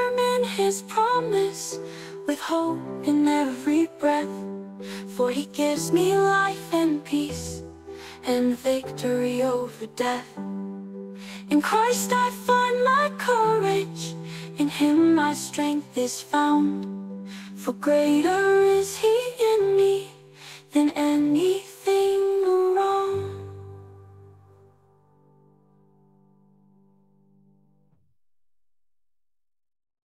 Firm in his promise With hope in every breath. For he gives me life and peace And victory over death. In Christ I find my courage In him my strength is found. For greater is he